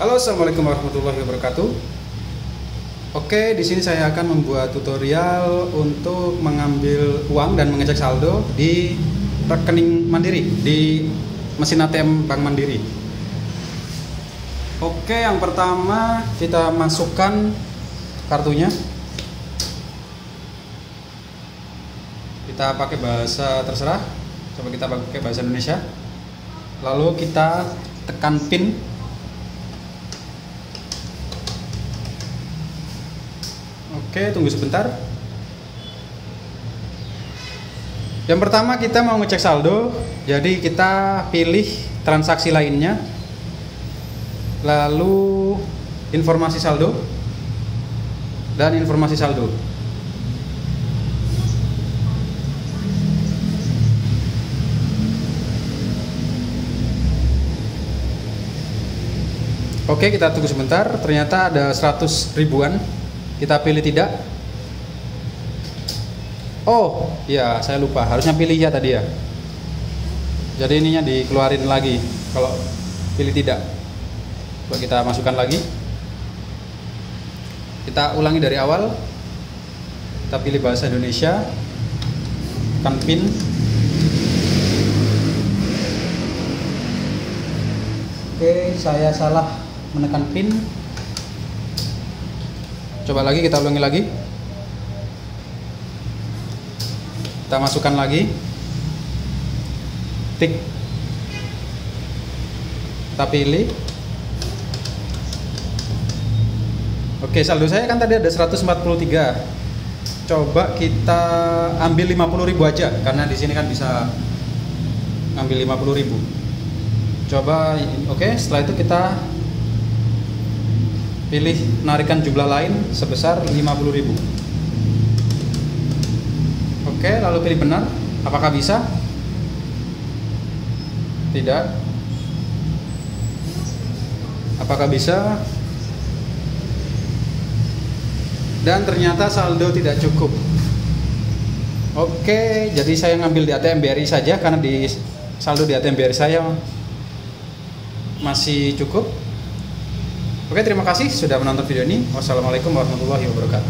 Halo, assalamualaikum warahmatullahi wabarakatuh. Oke, di sini saya akan membuat tutorial untuk mengambil uang dan mengecek saldo di rekening Mandiri di mesin ATM Bank Mandiri. Oke, yang pertama kita masukkan kartunya. Kita pakai bahasa terserah. Coba kita pakai bahasa Indonesia. Lalu kita tekan pin Oke, tunggu sebentar. Yang pertama kita mau ngecek saldo, jadi kita pilih transaksi lainnya. Lalu informasi saldo dan informasi saldo. Oke, kita tunggu sebentar. Ternyata ada 100 ribuan kita pilih tidak? Oh ya saya lupa. Harusnya pilih ya tadi ya. Jadi ininya dikeluarin lagi. Kalau pilih tidak coba kita masukkan lagi. Kita ulangi dari awal. Kita pilih bahasa Indonesia. Tekan pin. Oke saya salah menekan pin coba lagi kita ulangi lagi. Kita masukkan lagi. Tik. Kita pilih. Oke saldo saya kan tadi ada 143 coba kita ambil 50.000 aja karena di sini kan bisa ngambil 50.000 coba oke setelah itu kita pilih narikan jumlah lain sebesar 50.000 oke lalu pilih benar. Apakah bisa? Tidak. Apakah bisa? Dan ternyata saldo tidak cukup. Oke jadi saya ngambil di ATM BRI saja karena di saldo di ATM BRI saya masih cukup Oke, terima kasih sudah menonton video ini. Wassalamualaikum warahmatullahi wabarakatuh.